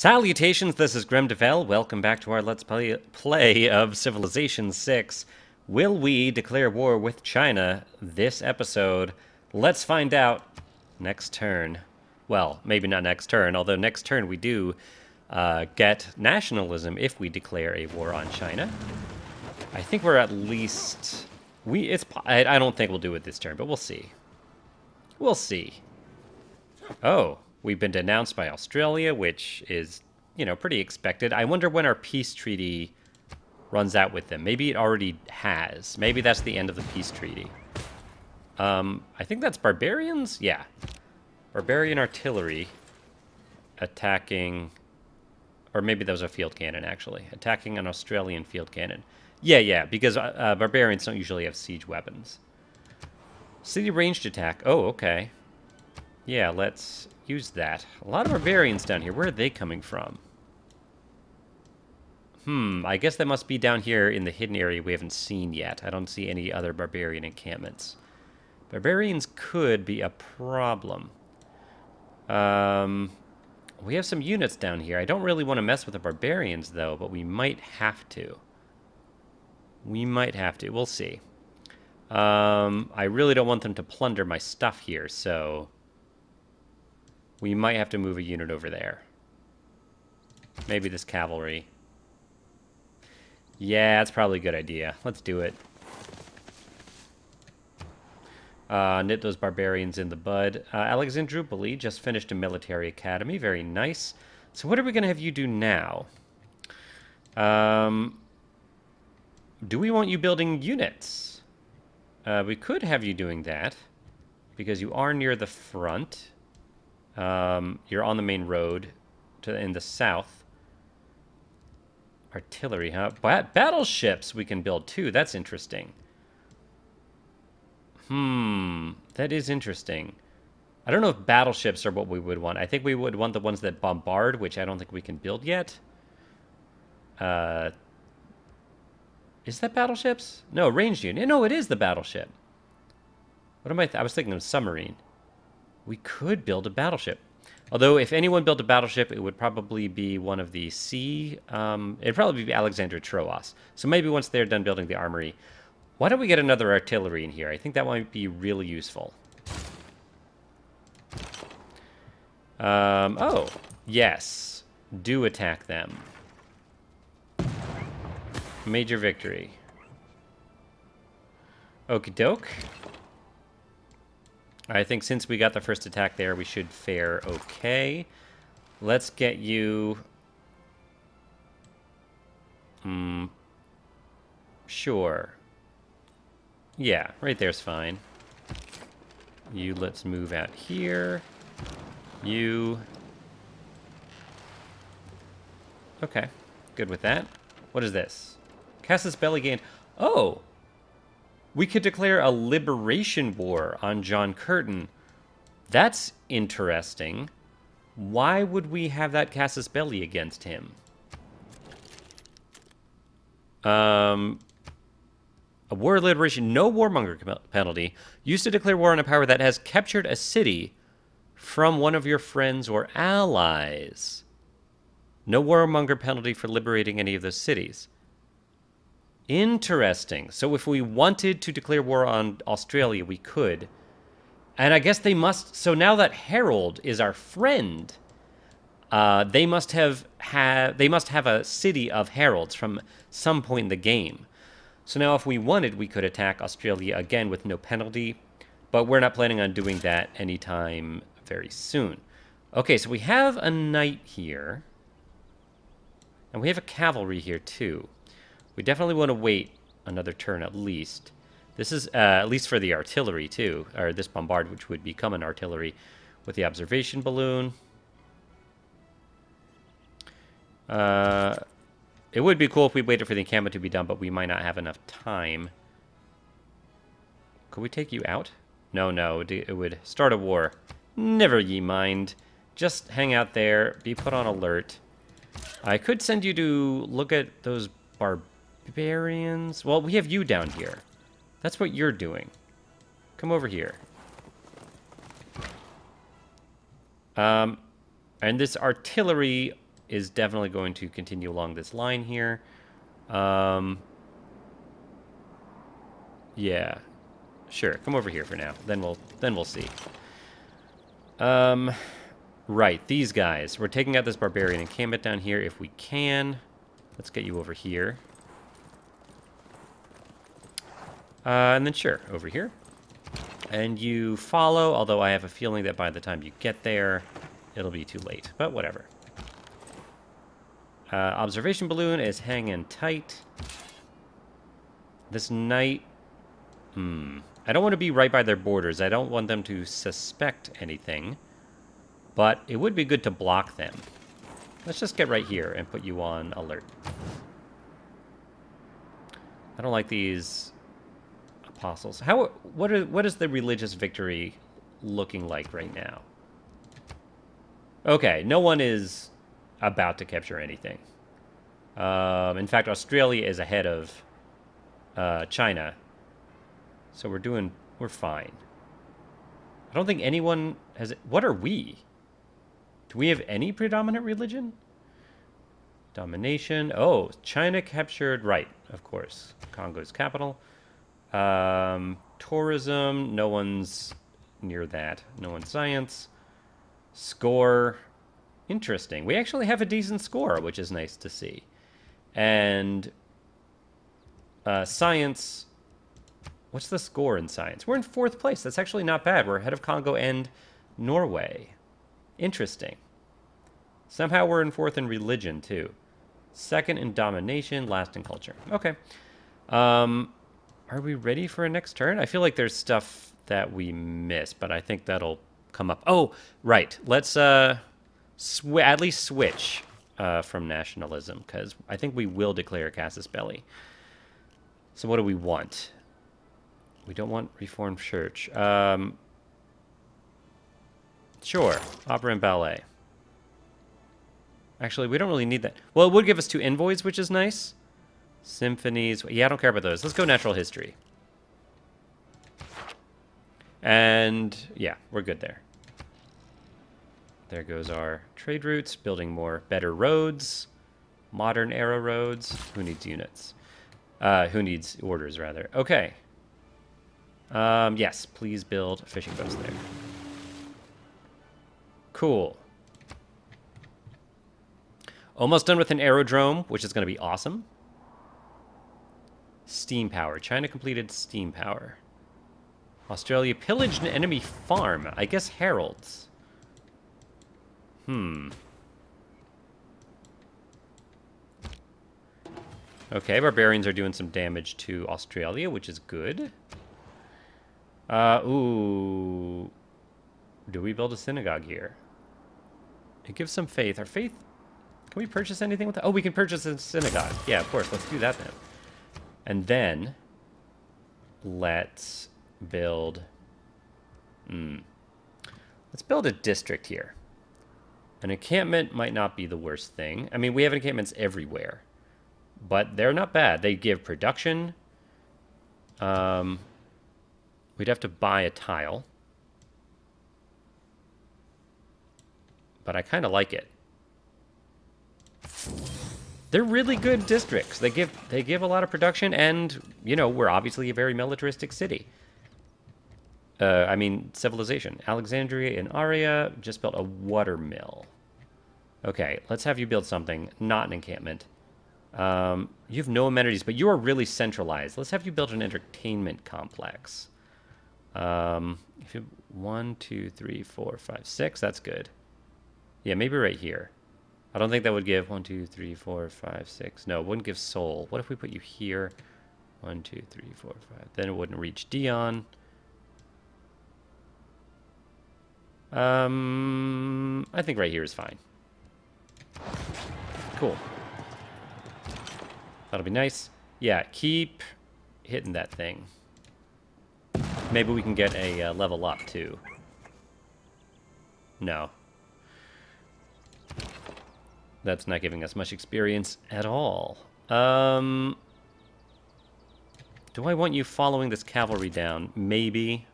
Salutations, this is Gremdavel. Welcome back to our Let's Play, play of Civilization 6. Will we declare war with China this episode? Let's find out next turn. Well, maybe not next turn, although next turn we do uh, get nationalism if we declare a war on China. I think we're at least... we. It's. I, I don't think we'll do it this turn, but we'll see. We'll see. Oh, we've been denounced by Australia, which is, you know, pretty expected. I wonder when our peace treaty runs out with them. Maybe it already has. Maybe that's the end of the peace treaty. Um, I think that's barbarians? Yeah. Barbarian artillery attacking... Or maybe that was a field cannon, actually. Attacking an Australian field cannon. Yeah, yeah, because uh, uh, barbarians don't usually have siege weapons. City ranged attack. Oh, okay. Yeah, let's use that. A lot of barbarians down here. Where are they coming from? Hmm, I guess that must be down here in the hidden area we haven't seen yet. I don't see any other barbarian encampments. Barbarians could be a problem. Um, we have some units down here. I don't really want to mess with the barbarians, though, but we might have to. We might have to. We'll see. Um, I really don't want them to plunder my stuff here, so... We might have to move a unit over there. Maybe this cavalry. Yeah, that's probably a good idea. Let's do it. Uh, knit those barbarians in the bud. Uh, Alexandroupoli just finished a military academy. Very nice. So what are we going to have you do now? Um, do we want you building units? Uh, we could have you doing that because you are near the front. Um, you're on the main road to in the south. Artillery, huh? Bat battleships we can build too. That's interesting. Hmm, that is interesting. I don't know if battleships are what we would want. I think we would want the ones that bombard, which I don't think we can build yet. Uh, is that battleships? No, ranged unit. No, it is the battleship. What am I? I was thinking of submarine. We could build a battleship. Although, if anyone built a battleship, it would probably be one of the sea. Um, it'd probably be Alexandria Troas. So maybe once they're done building the armory, why don't we get another artillery in here? I think that might be really useful. Um, oh, yes. Do attack them. Major victory. Okie doke. I think since we got the first attack there, we should fare okay. Let's get you... Hmm. Sure. Yeah, right there's fine. You, let's move out here. You... Okay, good with that. What is this? Casus Belli gained... Oh! We could declare a liberation war on John Curtin. That's interesting. Why would we have that Casus Belli against him? Um, a war liberation, no warmonger penalty. Used to declare war on a power that has captured a city from one of your friends or allies. No warmonger penalty for liberating any of those cities. Interesting. So if we wanted to declare war on Australia, we could. And I guess they must... So now that Harald is our friend, uh, they must have have they must have a city of Harald's from some point in the game. So now if we wanted, we could attack Australia again with no penalty. But we're not planning on doing that anytime very soon. Okay, so we have a knight here. And we have a cavalry here too. We definitely want to wait another turn at least. This is, uh, at least for the artillery too, or this bombard, which would become an artillery with the observation balloon. Uh, it would be cool if we waited for the encampment to be done, but we might not have enough time. Could we take you out? No, no, it would start a war. Never ye mind. Just hang out there, be put on alert. I could send you to look at those barbarians Barbarians. Well, we have you down here. That's what you're doing. Come over here. Um, and this artillery is definitely going to continue along this line here. Um, yeah, sure. Come over here for now. Then we'll then we'll see. Um, right. These guys. We're taking out this barbarian encampment down here if we can. Let's get you over here. Uh, and then sure, over here. And you follow, although I have a feeling that by the time you get there, it'll be too late. But whatever. Uh, observation balloon is hanging tight. This night... Hmm. I don't want to be right by their borders. I don't want them to suspect anything. But it would be good to block them. Let's just get right here and put you on alert. I don't like these apostles. How what are what is the religious victory looking like right now? Okay, no one is about to capture anything. Um, in fact, Australia is ahead of uh, China, so we're doing we're fine. I don't think anyone has. What are we? Do we have any predominant religion? Domination. Oh, China captured. Right, of course. Congo's capital. Um, tourism, no one's near that. No one's science. Score, interesting. We actually have a decent score, which is nice to see. And uh, science, what's the score in science? We're in fourth place. That's actually not bad. We're ahead of Congo and Norway. Interesting. Somehow we're in fourth in religion, too. Second in domination, last in culture. Okay. Um, are we ready for a next turn? I feel like there's stuff that we missed, but I think that'll come up. Oh, right. Let's uh, at least switch uh, from nationalism, because I think we will declare Casus Belli. So what do we want? We don't want Reformed Church. Um, sure, opera and ballet. Actually, we don't really need that. Well, it would give us two envoys, which is nice. Symphonies. Yeah, I don't care about those. Let's go natural history. And yeah, we're good there. There goes our trade routes, building more better roads, modern era roads. Who needs units? Uh, who needs orders, rather? Okay. Um, yes, please build fishing boats there. Cool. Almost done with an aerodrome, which is going to be awesome. Steam power. China completed steam power. Australia pillaged an enemy farm. I guess Harald's. Hmm. Okay, barbarians are doing some damage to Australia, which is good. Uh, ooh. Do we build a synagogue here? It gives some faith. Our faith... Can we purchase anything with that? Oh, we can purchase a synagogue. Yeah, of course. Let's do that then. And then let's build. Hmm. Let's build a district here. An encampment might not be the worst thing. I mean, we have encampments everywhere, but they're not bad. They give production. Um, we'd have to buy a tile, but I kind of like it they're really good districts. They give they give a lot of production, and you know we're obviously a very militaristic city. Uh, I mean civilization. Alexandria Ariana just built a water mill. Okay, let's have you build something, not an encampment. Um, you have no amenities, but you are really centralized. Let's have you build an entertainment complex. Um, if you, one, two, three, four, five, six. That's good. Yeah, maybe right here. I don't think that would give one, two, three, four, five, six. No, it wouldn't give soul. What if we put you here? One, two, three, four, five. Then it wouldn't reach Dion. Um, I think right here is fine. Cool. That'll be nice. Yeah, keep hitting that thing. Maybe we can get a uh, level up, too. No. That's not giving us much experience at all. Um, do I want you following this cavalry down? Maybe.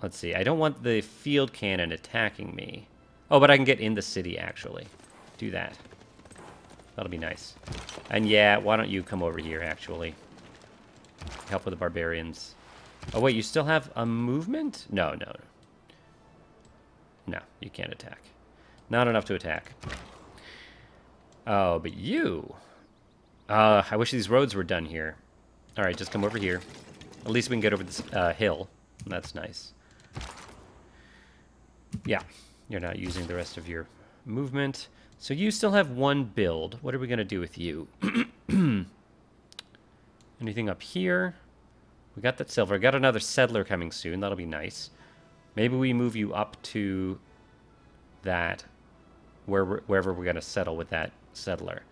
Let's see. I don't want the field cannon attacking me. Oh, but I can get in the city, actually. Do that. That'll be nice. And yeah, why don't you come over here, actually? Help with the barbarians. Oh, wait, you still have a movement? No, no. No, you can't attack. Not enough to attack. Oh, but you... Uh, I wish these roads were done here. Alright, just come over here. At least we can get over this uh, hill. That's nice. Yeah, you're not using the rest of your movement. So you still have one build. What are we going to do with you? Anything up here? We got that silver. Got another settler coming soon. That'll be nice. Maybe we move you up to that, where wherever we're going to settle with that settler.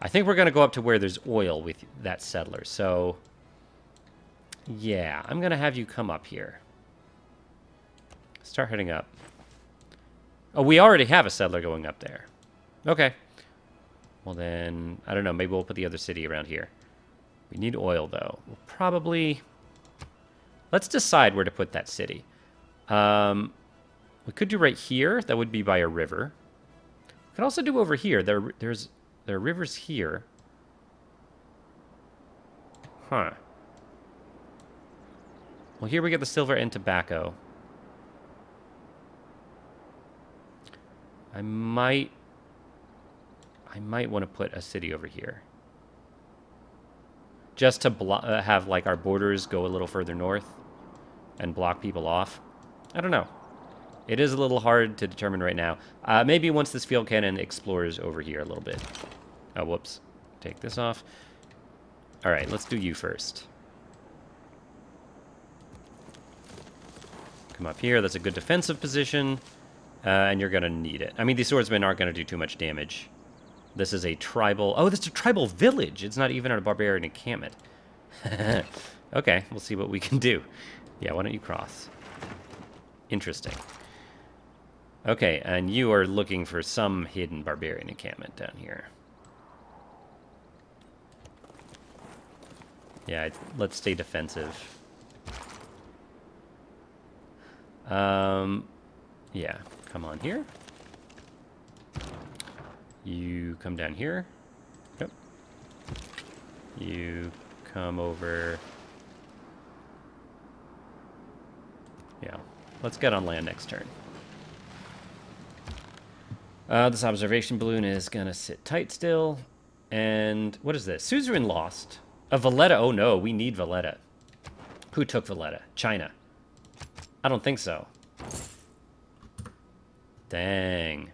I think we're going to go up to where there's oil with that settler. So, yeah, I'm going to have you come up here. Start heading up. Oh, we already have a settler going up there. Okay. Well then, I don't know, maybe we'll put the other city around here. We need oil, though. We'll probably... Let's decide where to put that city. Um, we could do right here. That would be by a river. We could also do over here. There, there's, there are rivers here. Huh. Well, here we get the silver and tobacco. I might... I might want to put a city over here. Just to uh, have, like, our borders go a little further north and block people off. I don't know. It is a little hard to determine right now. Uh, maybe once this field cannon explores over here a little bit. Oh, whoops. Take this off. All right, let's do you first. Come up here. That's a good defensive position. Uh, and you're going to need it. I mean, these swordsmen aren't going to do too much damage. This is a tribal... Oh, this is a tribal village. It's not even a barbarian encampment. okay, we'll see what we can do. Yeah, why don't you cross? Interesting. Okay, and you are looking for some hidden barbarian encampment down here. Yeah, let's stay defensive. Um, yeah, come on here. You come down here. Yep. You come over. Yeah, let's get on land next turn. Uh, this observation balloon is going to sit tight still. And what is this? Suzerain lost. A Valletta. Oh no, we need Valletta. Who took Valletta? China. I don't think so. Dang.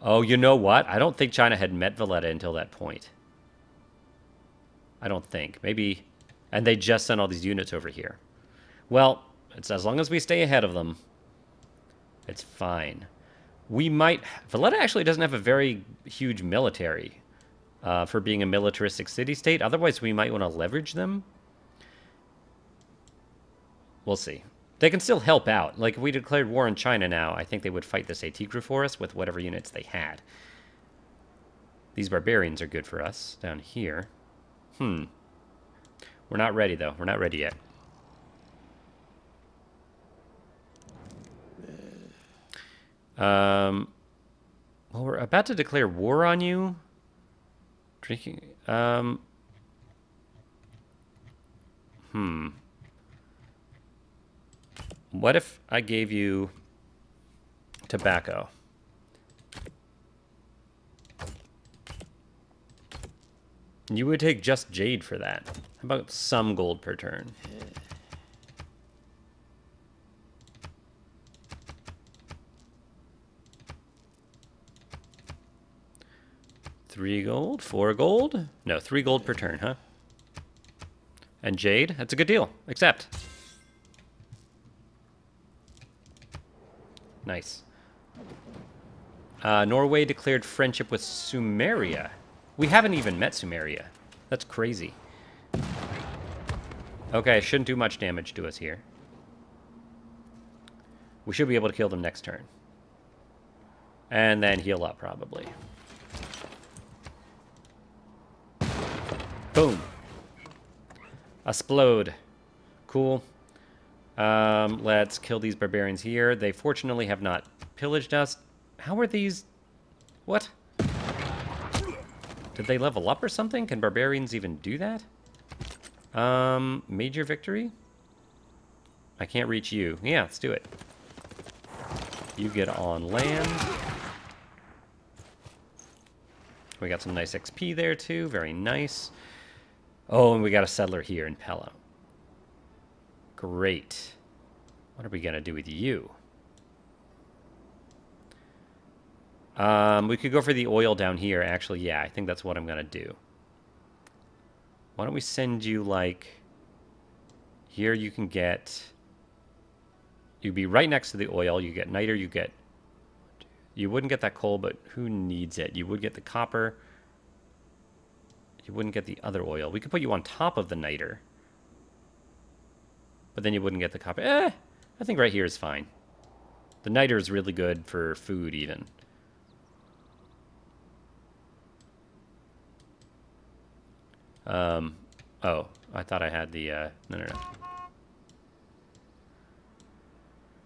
Oh, you know what? I don't think China had met Valletta until that point. I don't think. Maybe... And they just sent all these units over here. Well, it's as long as we stay ahead of them, it's fine. We might... Valletta actually doesn't have a very huge military uh, for being a militaristic city-state. Otherwise, we might want to leverage them. We'll see. They can still help out. Like, if we declared war on China now, I think they would fight this Atigre for us with whatever units they had. These barbarians are good for us down here. Hmm. We're not ready, though. We're not ready yet. Um, well, we're about to declare war on you. Drinking. Um. Hmm. What if I gave you tobacco? You would take just jade for that. How about some gold per turn? Three gold, four gold? No, three gold per turn, huh? And jade? That's a good deal. Accept. Nice. Uh, Norway declared friendship with Sumeria. We haven't even met Sumeria. That's crazy. Okay, shouldn't do much damage to us here. We should be able to kill them next turn. And then heal up, probably. Boom. Explode. Cool. Um, let's kill these barbarians here. They fortunately have not pillaged us. How are these... What? Did they level up or something? Can barbarians even do that? Um, major victory? I can't reach you. Yeah, let's do it. You get on land. We got some nice XP there, too. Very nice. Oh, and we got a settler here in Pella. Great. What are we going to do with you? Um, we could go for the oil down here. Actually, yeah, I think that's what I'm going to do. Why don't we send you, like... Here you can get... You'd be right next to the oil. You get niter, you get... You wouldn't get that coal, but who needs it? You would get the copper. You wouldn't get the other oil. We could put you on top of the niter. But then you wouldn't get the copper. Eh, I think right here is fine. The niter is really good for food, even. Um, oh, I thought I had the, uh, no, no, no.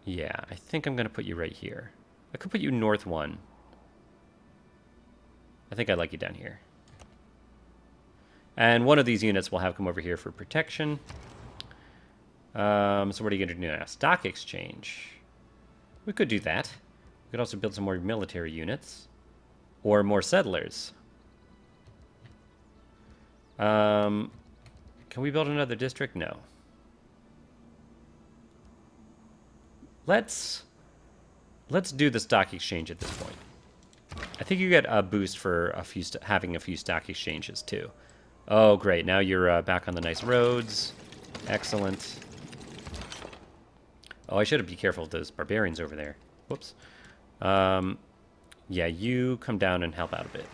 Yeah, I think I'm going to put you right here. I could put you north one. I think I'd like you down here. And one of these units will have come over here for protection. Um, so what are you going to do now? Stock exchange. We could do that. We could also build some more military units. Or more settlers. Um, can we build another district? No. Let's let's do the stock exchange at this point. I think you get a boost for a few having a few stock exchanges too. Oh, great! Now you're uh, back on the nice roads. Excellent. Oh, I should be careful of those barbarians over there. Whoops. Um, yeah, you come down and help out a bit.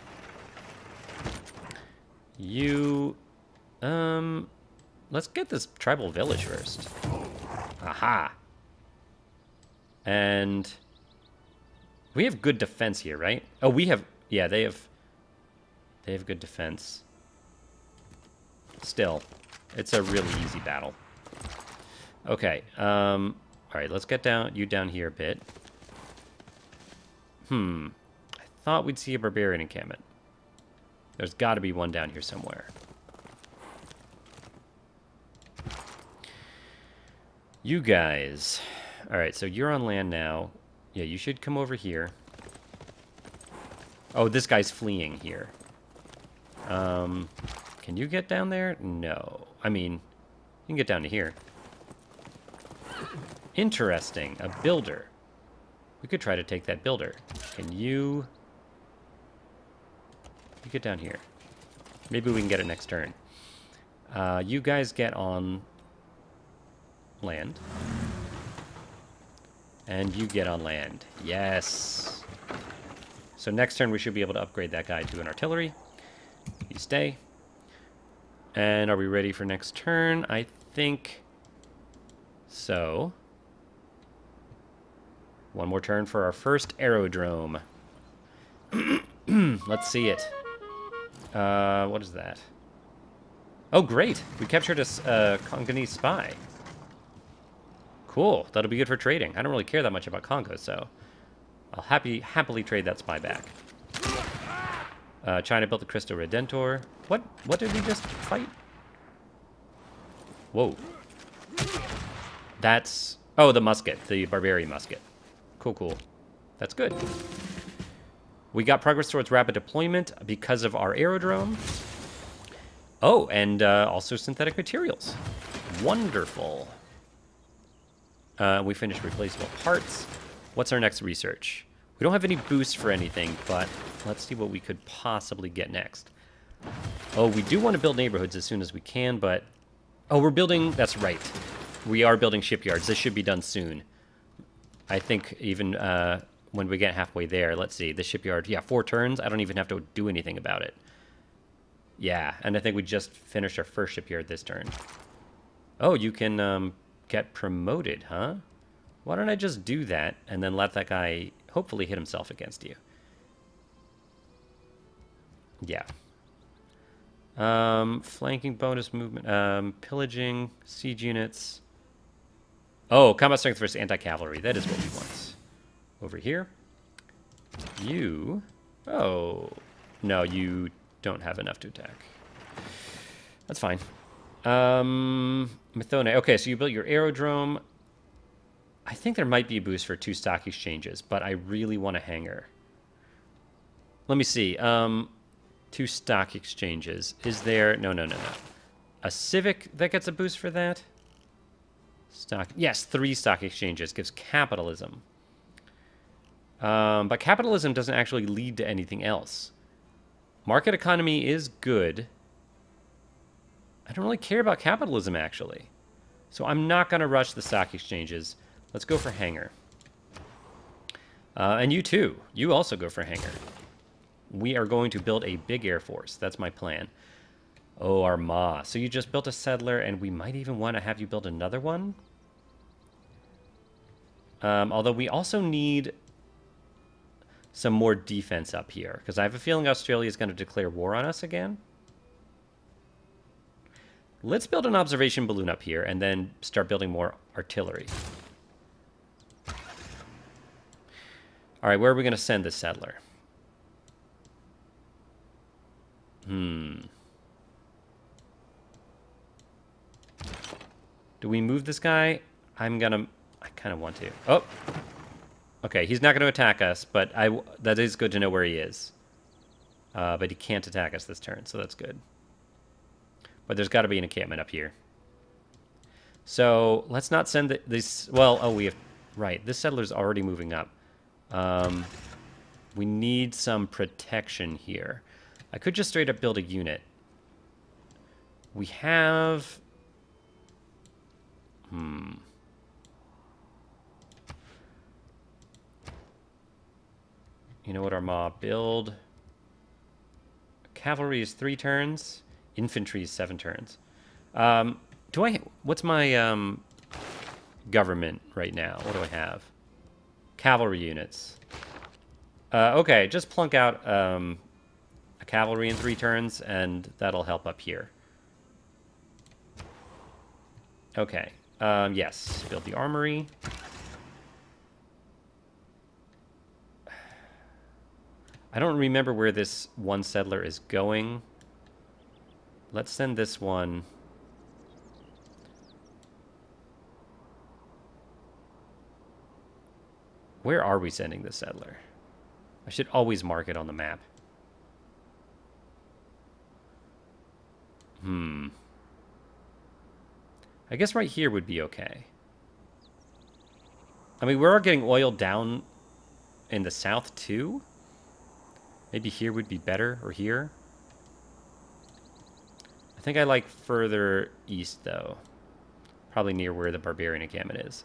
You, um, let's get this tribal village first. Aha. And we have good defense here, right? Oh, we have, yeah, they have, they have good defense. Still, it's a really easy battle. Okay, um, all right, let's get down you down here a bit. Hmm, I thought we'd see a barbarian encampment. There's got to be one down here somewhere. You guys. All right, so you're on land now. Yeah, you should come over here. Oh, this guy's fleeing here. Um, can you get down there? No. I mean, you can get down to here. Interesting. A builder. We could try to take that builder. Can you... You get down here. Maybe we can get it next turn. Uh, you guys get on land. And you get on land. Yes. So next turn we should be able to upgrade that guy to an artillery. You stay. And are we ready for next turn? I think so. One more turn for our first aerodrome. Let's see it. Uh, what is that? Oh, great. We captured a uh, Congolese spy. Cool. That'll be good for trading. I don't really care that much about Congo, so I'll happy happily trade that spy back. Uh, China built the Cristo Redentor. What? What did we just fight? Whoa. That's... Oh, the musket. The barbarian musket. Cool, cool. That's good. We got progress towards rapid deployment because of our aerodrome. Oh, and uh, also synthetic materials. Wonderful. Uh, we finished replaceable parts. What's our next research? We don't have any boosts for anything, but let's see what we could possibly get next. Oh, we do want to build neighborhoods as soon as we can, but... Oh, we're building... That's right. We are building shipyards. This should be done soon. I think even uh, when we get halfway there, let's see, the shipyard, yeah, four turns, I don't even have to do anything about it. Yeah, and I think we just finished our first shipyard this turn. Oh, you can um, get promoted, huh? Why don't I just do that and then let that guy hopefully hit himself against you? Yeah. Um, flanking bonus movement, um, pillaging, siege units. Oh, combat strength versus anti-cavalry. That is what we want. Over here. You... Oh. No, you don't have enough to attack. That's fine. Um, Methone. Okay, so you built your aerodrome. I think there might be a boost for two stock exchanges, but I really want a hangar. Let me see. Um, two stock exchanges. Is there... No, no, no, no. A Civic that gets a boost for that? Stock... Yes, three stock exchanges. Gives capitalism. Um, but capitalism doesn't actually lead to anything else. Market economy is good. I don't really care about capitalism, actually. So I'm not going to rush the stock exchanges. Let's go for hangar. Uh, and you too. You also go for hangar. We are going to build a big air force. That's my plan. Oh, Armagh. So you just built a settler, and we might even want to have you build another one? Um, although we also need some more defense up here, because I have a feeling Australia is going to declare war on us again. Let's build an observation balloon up here, and then start building more artillery. All right, where are we going to send this settler? Hmm. Do we move this guy? I'm to... I kind of want to. Oh! Okay, he's not going to attack us, but I, that is good to know where he is. Uh, but he can't attack us this turn, so that's good. But there's got to be an encampment up here. So let's not send the, this... Well, oh, we have... Right, this settler's already moving up. Um, we need some protection here. I could just straight up build a unit. We have... Hmm... You know what, Armagh? Build. Cavalry is three turns. Infantry is seven turns. Um, do I... What's my um, government right now? What do I have? Cavalry units. Uh, okay, just plunk out um, a cavalry in three turns, and that'll help up here. Okay. Um, yes, build the armory. I don't remember where this one settler is going. Let's send this one... Where are we sending the settler? I should always mark it on the map. I guess right here would be okay. I mean, we're getting oil down in the south, too? Maybe here would be better, or here. I think I like further east, though. Probably near where the barbarian encampment is.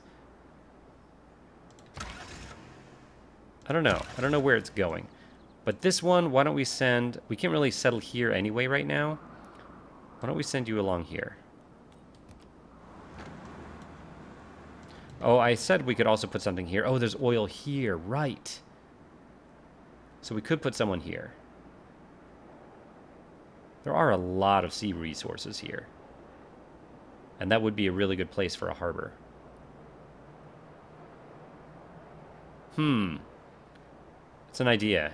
I don't know. I don't know where it's going. But this one, why don't we send... We can't really settle here anyway right now. Why don't we send you along here? Oh, I said we could also put something here. Oh, there's oil here. Right. So we could put someone here. There are a lot of sea resources here. And that would be a really good place for a harbor. Hmm. It's an idea.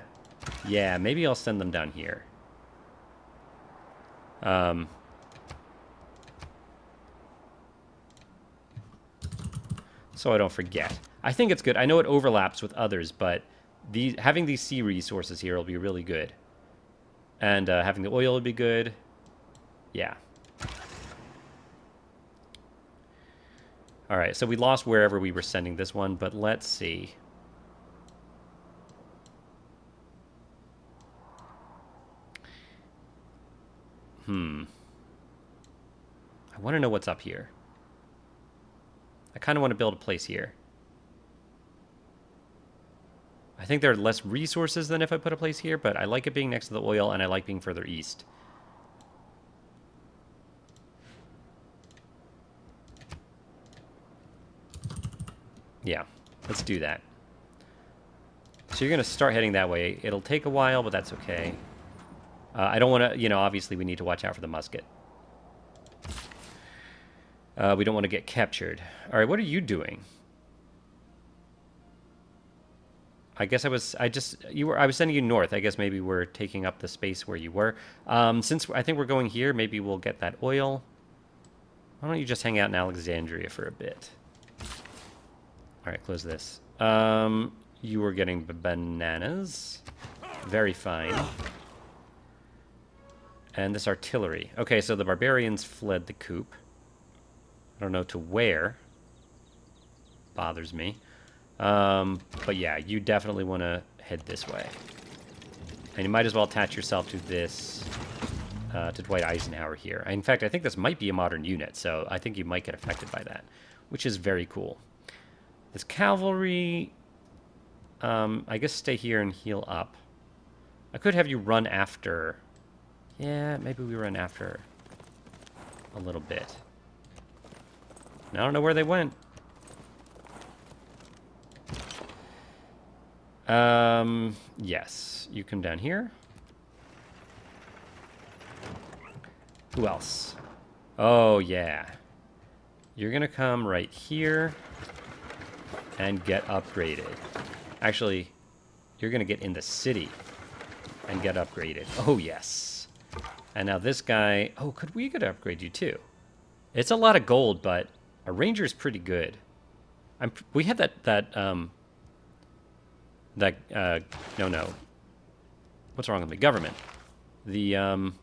Yeah, maybe I'll send them down here. Um, so I don't forget. I think it's good. I know it overlaps with others, but these having these sea resources here will be really good. And uh, having the oil would be good. Yeah. All right, so we lost wherever we were sending this one, but let's see. Hmm. I want to know what's up here. I kind of want to build a place here. I think there are less resources than if I put a place here, but I like it being next to the oil, and I like being further east. Yeah, let's do that. So you're going to start heading that way. It'll take a while, but that's okay. Uh, I don't want to, you know, obviously we need to watch out for the musket. Uh, we don't want to get captured. All right, what are you doing? I guess I was. I just you were. I was sending you north. I guess maybe we're taking up the space where you were. Um, since I think we're going here, maybe we'll get that oil. Why don't you just hang out in Alexandria for a bit? All right, close this. Um, you were getting bananas. Very fine. And this artillery. Okay, so the barbarians fled the coop. I don't know to where. Bothers me. Um, but yeah, you definitely want to head this way. And you might as well attach yourself to this, uh, to Dwight Eisenhower here. In fact, I think this might be a modern unit, so I think you might get affected by that, which is very cool. This cavalry, um, I guess stay here and heal up. I could have you run after. Yeah, maybe we run after a little bit. I don't know where they went. Um, yes. You come down here. Who else? Oh, yeah. You're going to come right here and get upgraded. Actually, you're going to get in the city and get upgraded. Oh, yes. And now this guy... Oh, could we could upgrade you too? It's a lot of gold, but a ranger is pretty good. I'm, we had that, that um, that uh, no no. What's wrong with the government? The um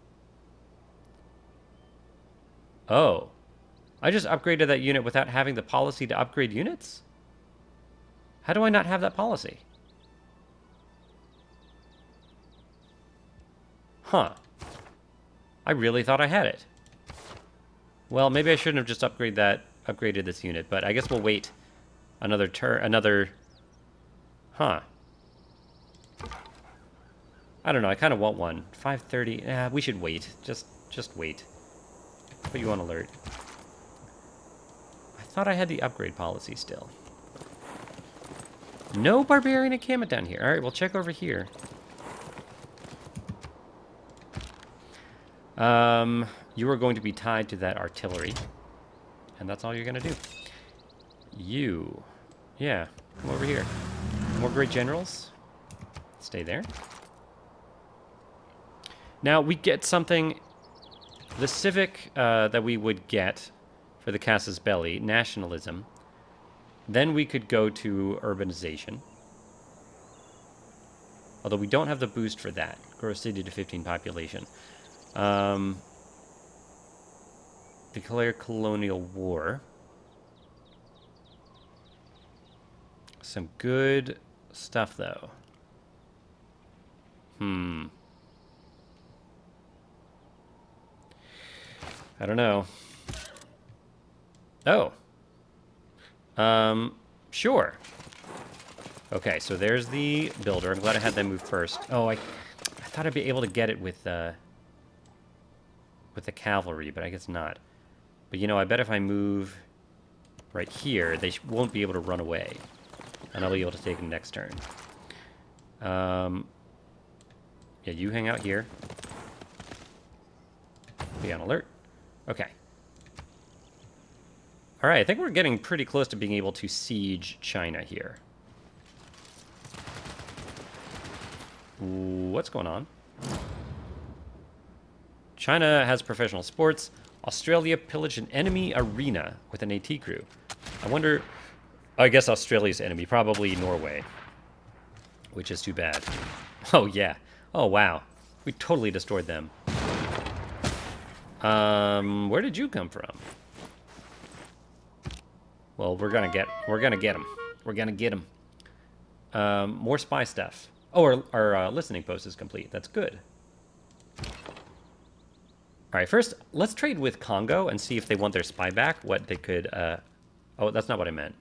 oh I just upgraded that unit without having the policy to upgrade units? How do I not have that policy? Huh. I really thought I had it. Well maybe I shouldn't have just upgraded that upgraded this unit but I guess we'll wait another turn another huh I don't know. I kind of want one. 5:30. Yeah, we should wait. Just, just wait. Put you on alert. I thought I had the upgrade policy still. No barbarian encampment down here. All right, we'll check over here. Um, you are going to be tied to that artillery, and that's all you're going to do. You, yeah, come over here. More great generals. Stay there. Now, we get something... The civic uh, that we would get for the Casus Belli, nationalism. Then we could go to urbanization. Although we don't have the boost for that. Grow city to 15 population. Um, declare colonial war. Some good stuff, though. Hmm. I don't know. Oh. Um, sure. Okay, so there's the builder. I'm glad I had them move first. Oh, I, I thought I'd be able to get it with, uh, with the cavalry, but I guess not. But, you know, I bet if I move right here, they won't be able to run away. And I'll be able to take them next turn. Um, yeah, you hang out here. Be on alert. Okay. All right, I think we're getting pretty close to being able to siege China here. What's going on? China has professional sports. Australia pillaged an enemy arena with an AT crew. I wonder... I guess Australia's enemy, probably Norway. Which is too bad. Oh, yeah. Oh, wow. We totally destroyed them. Um, where did you come from? Well, we're gonna get, we're gonna get him. We're gonna get him. Um, more spy stuff. Oh, our, our uh, listening post is complete. That's good. All right, first, let's trade with Congo and see if they want their spy back, what they could, uh... Oh, that's not what I meant.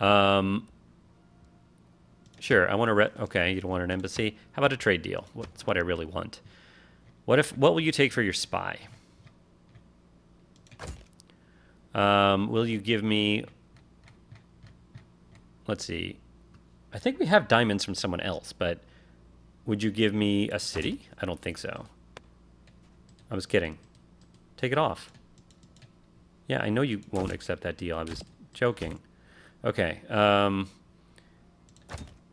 Um, sure, I want to... Okay, you don't want an embassy. How about a trade deal? That's what I really want. What if? What will you take for your spy? Um, will you give me... Let's see. I think we have diamonds from someone else, but would you give me a city? I don't think so. I was kidding. Take it off. Yeah, I know you won't accept that deal. I was joking. Okay. Um,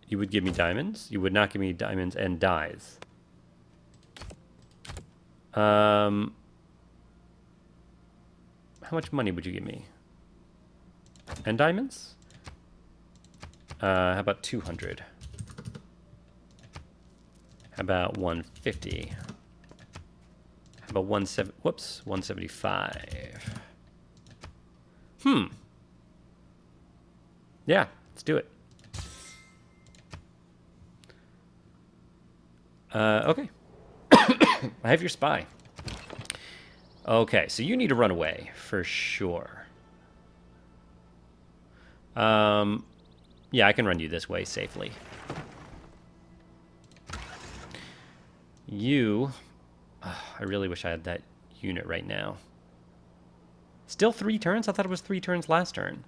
you would give me diamonds. You would not give me diamonds and dyes. Um, how much money would you give me? And diamonds? Uh, how about 200? How about 150? About 17? Whoops, 175. Hmm. Yeah, let's do it. Uh, okay. I have your spy. Okay, so you need to run away for sure. Um, yeah, I can run you this way safely. You, I really wish I had that unit right now. Still three turns? I thought it was three turns last turn.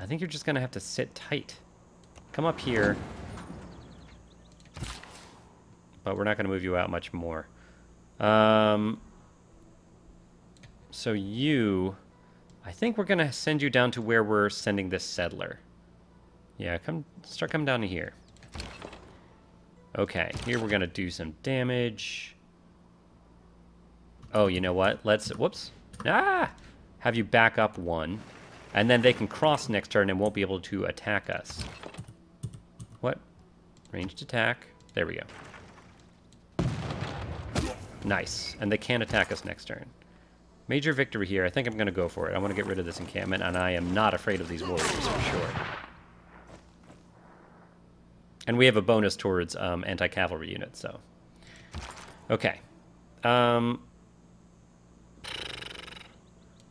I think you're just going to have to sit tight. Come up here. But we're not going to move you out much more. Um, so you... I think we're going to send you down to where we're sending this settler. Yeah, come start coming down to here. Okay, here we're going to do some damage. Oh, you know what? Let's... Whoops. Ah! Have you back up one. And then they can cross next turn and won't be able to attack us. What? Ranged attack. There we go. Nice. And they can't attack us next turn. Major victory here. I think I'm going to go for it. I want to get rid of this encampment, and I am not afraid of these warriors for sure. And we have a bonus towards um, anti-cavalry units, so... Okay. Um...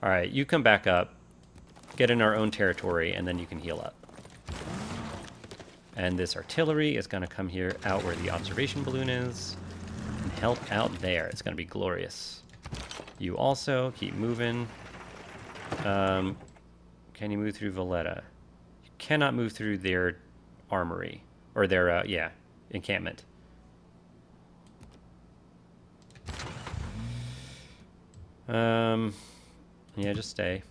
Alright, you come back up, get in our own territory, and then you can heal up. And this artillery is going to come here out where the observation balloon is and help out there. It's going to be glorious. You also keep moving. Um, can you move through Valletta? You cannot move through their armory. Or their, uh, yeah, encampment. Um, yeah, just stay.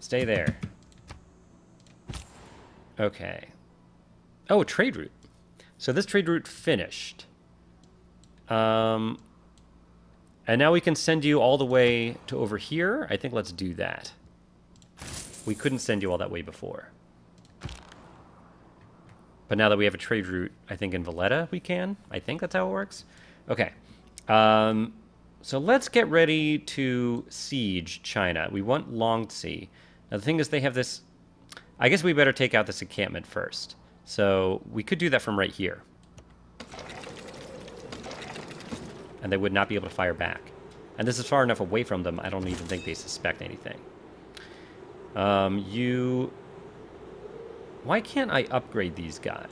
Stay there. Okay. Oh, trade route. So this trade route finished. Um, and now we can send you all the way to over here. I think let's do that. We couldn't send you all that way before. But now that we have a trade route, I think in Valletta we can. I think that's how it works. Okay. Um, so let's get ready to siege China. We want Longzi. Now the thing is they have this... I guess we better take out this encampment first. So we could do that from right here. And they would not be able to fire back. And this is far enough away from them, I don't even think they suspect anything. Um, you... Why can't I upgrade these guys?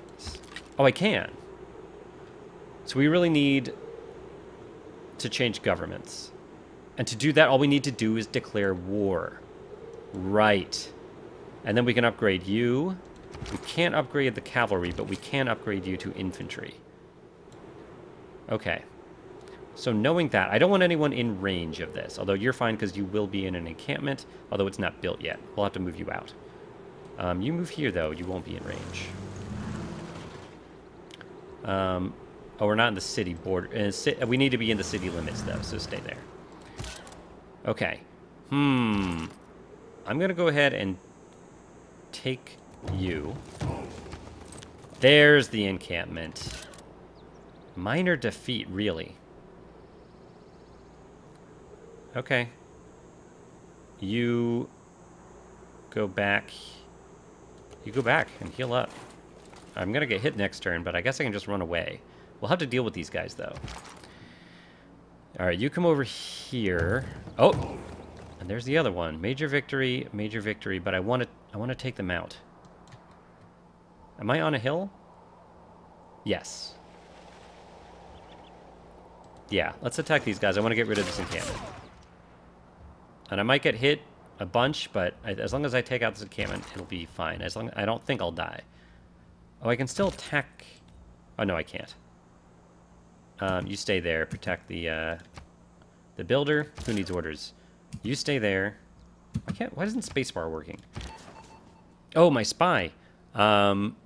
Oh, I can. So we really need to change governments. And to do that, all we need to do is declare war. Right. And then we can upgrade you. We can't upgrade the cavalry, but we can upgrade you to infantry. Okay. So knowing that, I don't want anyone in range of this, although you're fine because you will be in an encampment, although it's not built yet. We'll have to move you out. Um, you move here, though. You won't be in range. Um, oh, we're not in the city border. Uh, we need to be in the city limits, though, so stay there. Okay. Hmm. I'm going to go ahead and take you. There's the encampment. Minor defeat, really. Okay. You go back. You go back and heal up. I'm going to get hit next turn, but I guess I can just run away. We'll have to deal with these guys, though. Alright, you come over here. Oh! And there's the other one. Major victory, major victory, but I want to I want to take them out. Am I on a hill? Yes. Yeah, let's attack these guys. I want to get rid of this encampment. And I might get hit a bunch, but I, as long as I take out this encampment, it'll be fine. As long I don't think I'll die. Oh, I can still attack. Oh, no, I can't. Um, you stay there. Protect the, uh, the builder. Who needs orders? You stay there. Why can't... Why isn't spacebar working? Oh, my spy. Um,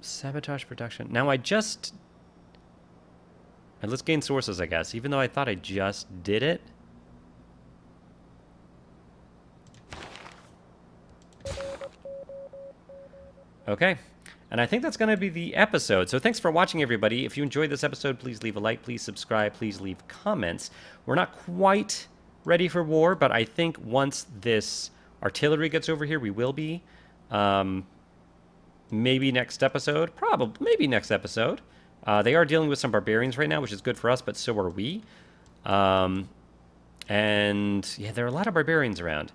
sabotage production. Now, I just... Let's gain sources, I guess. Even though I thought I just did it. Okay. And I think that's going to be the episode. So thanks for watching, everybody. If you enjoyed this episode, please leave a like, please subscribe, please leave comments. We're not quite ready for war, but I think once this artillery gets over here, we will be. Um, maybe next episode. Probably, maybe next episode. Uh, they are dealing with some barbarians right now, which is good for us, but so are we. Um, and yeah, there are a lot of barbarians around.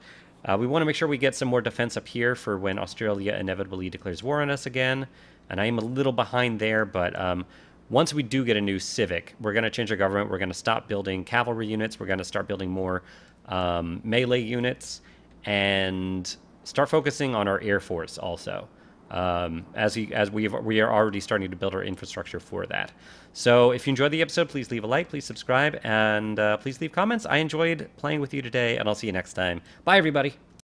Uh, we want to make sure we get some more defense up here for when Australia inevitably declares war on us again. And I am a little behind there, but um, once we do get a new civic, we're going to change our government. We're going to stop building cavalry units. We're going to start building more um, melee units and start focusing on our air force also. Um, as we, as we we are already starting to build our infrastructure for that. So if you enjoyed the episode, please leave a like, please subscribe, and uh, please leave comments. I enjoyed playing with you today, and I'll see you next time. Bye, everybody.